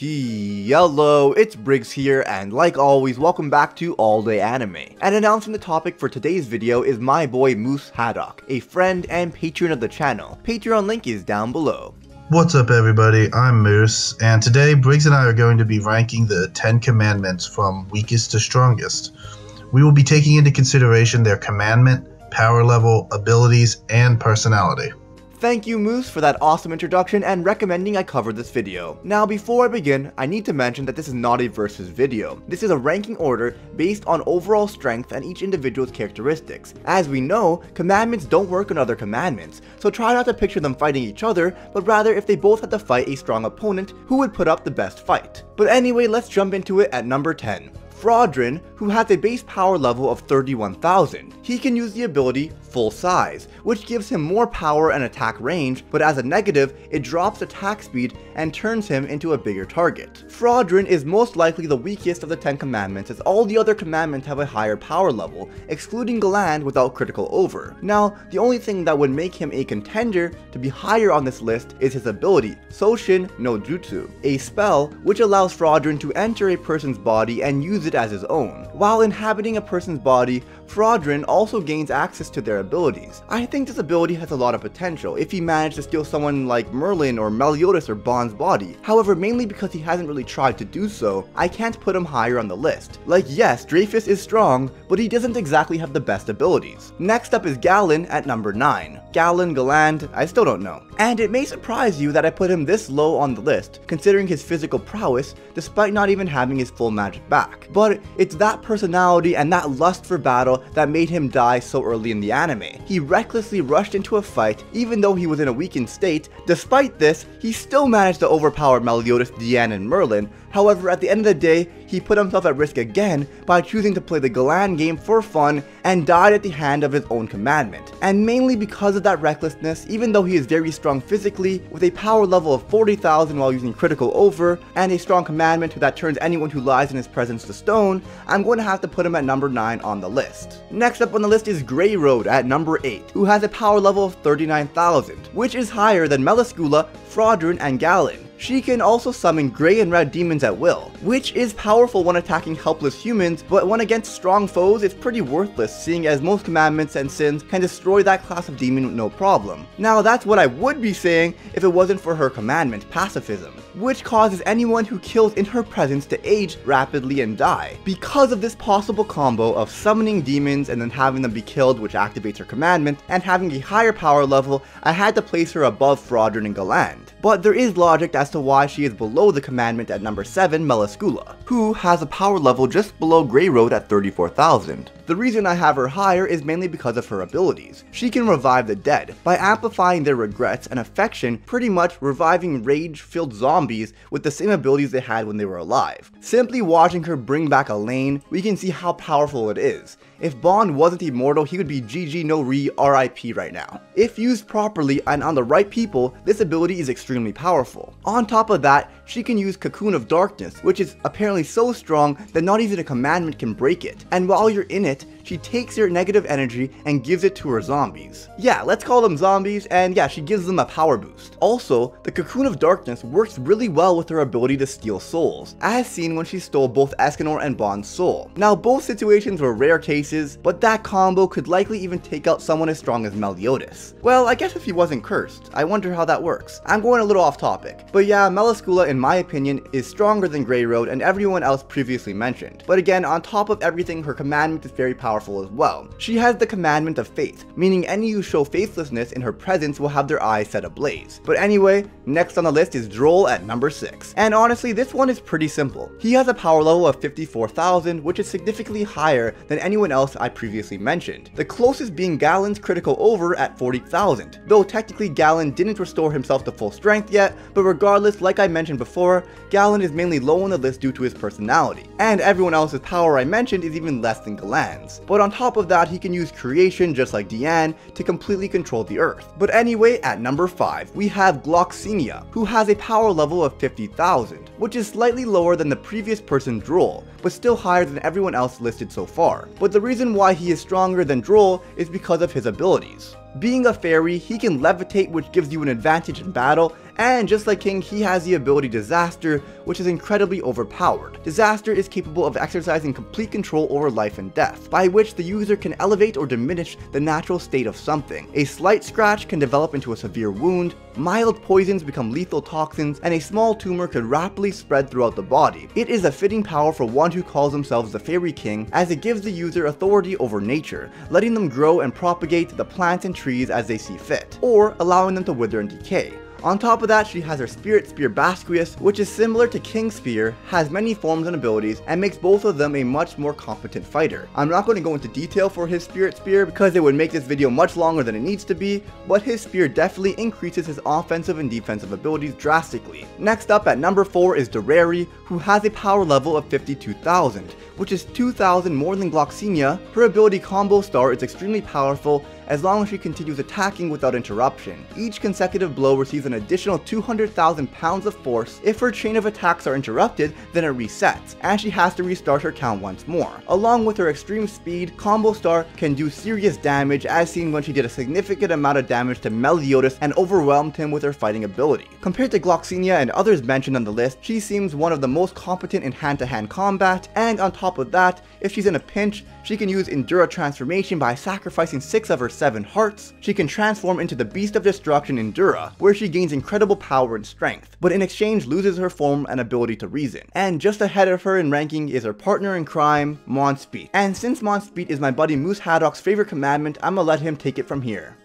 Hello, it's Briggs here, and like always, welcome back to All Day Anime. And announcing the topic for today's video is my boy Moose Haddock, a friend and patron of the channel. Patreon link is down below. What's up, everybody? I'm Moose, and today Briggs and I are going to be ranking the Ten Commandments from weakest to strongest. We will be taking into consideration their commandment, power level, abilities, and personality. Thank you Moose for that awesome introduction and recommending I cover this video. Now before I begin, I need to mention that this is not a versus video. This is a ranking order based on overall strength and each individual's characteristics. As we know, commandments don't work on other commandments, so try not to picture them fighting each other, but rather if they both had to fight a strong opponent, who would put up the best fight. But anyway, let's jump into it at number 10. Fraudrin, who has a base power level of 31,000. He can use the ability Full Size, which gives him more power and attack range, but as a negative, it drops attack speed and turns him into a bigger target. Fraudrin is most likely the weakest of the 10 commandments as all the other commandments have a higher power level, excluding Galand without critical over. Now, the only thing that would make him a contender to be higher on this list is his ability, Soshin no Jutsu, a spell which allows Fraudrin to enter a person's body and use it as his own. While inhabiting a person's body, Fraudrin also gains access to their abilities. I think this ability has a lot of potential if he managed to steal someone like Merlin or Meliodas or Ban's body. However, mainly because he hasn't really tried to do so, I can't put him higher on the list. Like yes, Dreyfus is strong, but he doesn't exactly have the best abilities. Next up is Galen at number 9. Galen, Galand, I still don't know. And it may surprise you that I put him this low on the list, considering his physical prowess, despite not even having his full magic back. But it's that personality and that lust for battle that made him die so early in the anime. He recklessly rushed into a fight even though he was in a weakened state. Despite this, he still managed to overpower Meliodas, Diane, and Merlin, However, at the end of the day, he put himself at risk again by choosing to play the Galan game for fun and died at the hand of his own commandment. And mainly because of that recklessness, even though he is very strong physically, with a power level of 40,000 while using critical over, and a strong commandment that turns anyone who lies in his presence to stone, I'm going to have to put him at number 9 on the list. Next up on the list is Grayroad at number 8, who has a power level of 39,000, which is higher than Melascula, Fraudrin, and Galen. She can also summon gray and red demons at will, which is powerful when attacking helpless humans, but when against strong foes it's pretty worthless seeing as most commandments and sins can destroy that class of demon with no problem. Now that's what I would be saying if it wasn't for her commandment, pacifism, which causes anyone who kills in her presence to age rapidly and die. Because of this possible combo of summoning demons and then having them be killed which activates her commandment, and having a higher power level, I had to place her above Fraudrin and Galand. But there is logic as to why she is below the commandment at number 7, Melascula, who has a power level just below Grayroad at 34,000. The reason I have her higher is mainly because of her abilities. She can revive the dead by amplifying their regrets and affection, pretty much reviving rage-filled zombies with the same abilities they had when they were alive. Simply watching her bring back Elaine, we can see how powerful it is. If Ban wasn't immortal, he would be GG no re RIP right now. If used properly and on the right people, this ability is extremely powerful. On top of that, she can use Cocoon of Darkness, which is apparently so strong that not even a commandment can break it. And while you're in it, she takes your negative energy and gives it to her zombies. Yeah, let's call them zombies, and yeah, she gives them a power boost. Also, the Cocoon of Darkness works really well with her ability to steal souls, as seen when she stole both Escanor and Ban's soul. Now, both situations were rare cases, but that combo could likely even take out someone as strong as Meliodas. Well, I guess if he wasn't cursed. I wonder how that works. I'm going a little off topic. But yeah, Melascula, in my opinion, is stronger than Grayroad and everyone else previously mentioned. But again, on top of everything, her commandment is very powerful as well. She has the commandment of faith, meaning any who show faithlessness in her presence will have their eyes set ablaze. But anyway, next on the list is Drole at number 6. And honestly, this one is pretty simple. He has a power level of 54,000, which is significantly higher than anyone else I previously mentioned. The closest being Galen's critical over at 40,000, though technically Galen didn't restore himself to full strength yet, but regardless, like I mentioned before, Galen is mainly low on the list due to his personality, and everyone else's power I mentioned is even less than Galen's. But on top of that, he can use creation just like Diane to completely control the earth. But anyway, at number 5, we have Gloxinia, who has a power level of 50,000, which is slightly lower than the previous person Drole, but still higher than everyone else listed so far. But the reason why he is stronger than Drole is because of his abilities. Being a fairy, he can levitate which gives you an advantage in battle, and just like King, he has the ability Disaster, which is incredibly overpowered. Disaster is capable of exercising complete control over life and death, by which the user can elevate or diminish the natural state of something. A slight scratch can develop into a severe wound, mild poisons become lethal toxins, and a small tumor could rapidly spread throughout the body. It is a fitting power for one who calls themselves the Fairy King, as it gives the user authority over nature, letting them grow and propagate the plants and trees as they see fit, or allowing them to wither and decay. On top of that, she has her Spirit Spear Basquias, which is similar to King Spear, has many forms and abilities, and makes both of them a much more competent fighter. I'm not going to go into detail for his Spirit Spear because it would make this video much longer than it needs to be, but his Spear definitely increases his offensive and defensive abilities drastically. Next up at number 4 is Derieri, who has a power level of 52,000, which is 2,000 more than Gloxinia. Her ability Combo Star is extremely powerful as long as she continues attacking without interruption. Each consecutive blow receives an additional 200,000 pounds of force. If her chain of attacks are interrupted, then it resets, and she has to restart her count once more. Along with her extreme speed, Combo Star can do serious damage as seen when she did a significant amount of damage to Meliodas and overwhelmed him with her fighting ability. Compared to Gloxinia and others mentioned on the list, she seems one of the most competent in hand-to-hand -hand combat, and on top of that, if she's in a pinch, she can use Indura Transformation by sacrificing 6 of her 7 hearts. She can transform into the Beast of Destruction Indura, where she gains incredible power and strength, but in exchange loses her form and ability to reason. And just ahead of her in ranking is her partner in crime, Monspeet. And since Monspeet is my buddy Moose Haddock's favorite commandment, I'ma let him take it from here.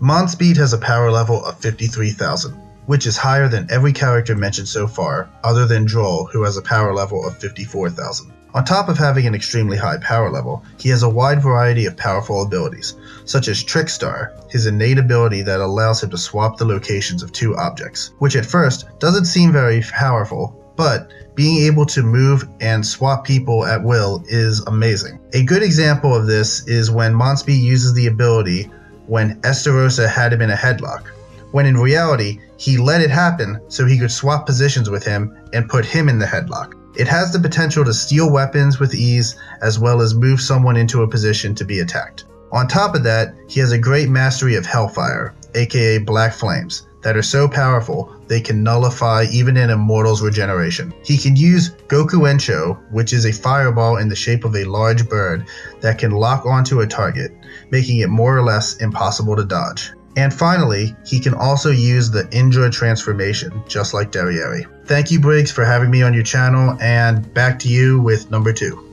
Monspeet has a power level of 53,000 which is higher than every character mentioned so far, other than Drole, who has a power level of 54,000. On top of having an extremely high power level, he has a wide variety of powerful abilities, such as Trickstar, his innate ability that allows him to swap the locations of two objects, which at first doesn't seem very powerful, but being able to move and swap people at will is amazing. A good example of this is when Monspeet uses the ability when Estarossa had him in a headlock, when in reality, he let it happen so he could swap positions with him and put him in the headlock. It has the potential to steal weapons with ease, as well as move someone into a position to be attacked. On top of that, he has a great mastery of Hellfire, aka Black Flames, that are so powerful they can nullify even an immortal's regeneration. He can use Goku Encho, which is a fireball in the shape of a large bird that can lock onto a target, making it more or less impossible to dodge. And finally, he can also use the Indura transformation, just like Derieri. Thank you, Briggs, for having me on your channel, and back to you with number two.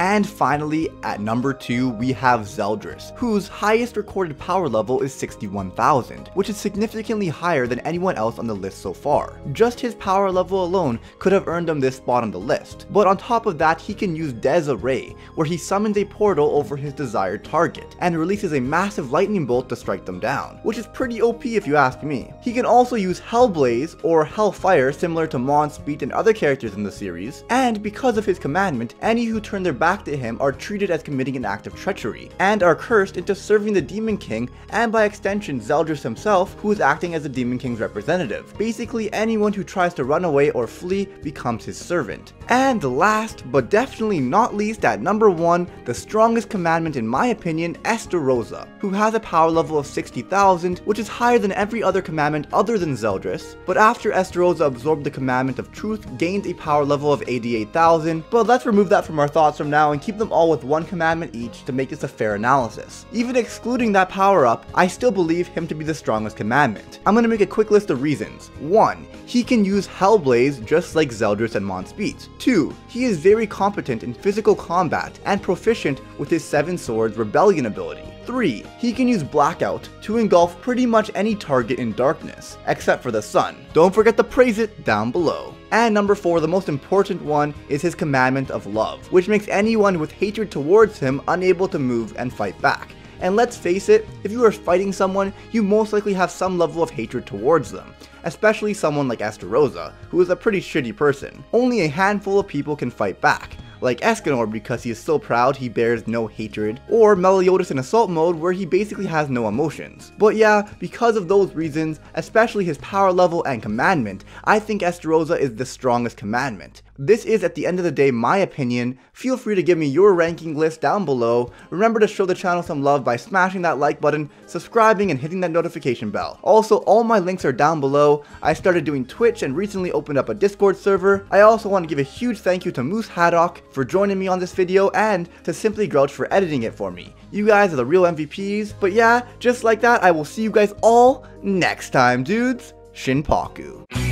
And finally, at number 2, we have Zeldris, whose highest recorded power level is 61,000, which is significantly higher than anyone else on the list so far. Just his power level alone could have earned him this spot on the list, but on top of that, he can use Desiree, where he summons a portal over his desired target, and releases a massive lightning bolt to strike them down, which is pretty OP if you ask me. He can also use Hellblaze, or Hellfire similar to Monspeet and other characters in the series, and because of his commandment, any who turn their back back to him are treated as committing an act of treachery, and are cursed into serving the Demon King, and by extension Zeldris himself, who is acting as the Demon King's representative. Basically, anyone who tries to run away or flee becomes his servant. And last, but definitely not least at number 1, the strongest commandment in my opinion, Estarossa, who has a power level of 60,000, which is higher than every other commandment other than Zeldris, but after Estarossa absorbed the commandment of truth, gained a power level of 88,000, but let's remove that from our thoughts from now now and keep them all with one commandment each to make this a fair analysis. Even excluding that power up, I still believe him to be the strongest commandment. I'm gonna make a quick list of reasons. 1. He can use Hellblaze just like Zeldris and Monspeet. 2. He is very competent in physical combat and proficient with his Seven Swords Rebellion ability. 3. He can use Blackout to engulf pretty much any target in darkness, except for the sun. Don't forget to praise it down below. And number 4, the most important one, is his commandment of love, which makes anyone with hatred towards him unable to move and fight back. And let's face it, if you are fighting someone, you most likely have some level of hatred towards them, especially someone like Estarossa, who is a pretty shitty person. Only a handful of people can fight back, like Escanor because he is so proud he bears no hatred, or Meliodas in Assault mode where he basically has no emotions. But yeah, because of those reasons, especially his power level and commandment, I think Estarossa is the strongest commandment. This is at the end of the day my opinion. Feel free to give me your ranking list down below. Remember to show the channel some love by smashing that like button, subscribing, and hitting that notification bell. Also, all my links are down below. I started doing Twitch and recently opened up a Discord server. I also want to give a huge thank you to Moose Haddock for joining me on this video and to Simply Grouch for editing it for me. You guys are the real MVPs, but yeah, just like that, I will see you guys all next time, dudes. Shinpaku.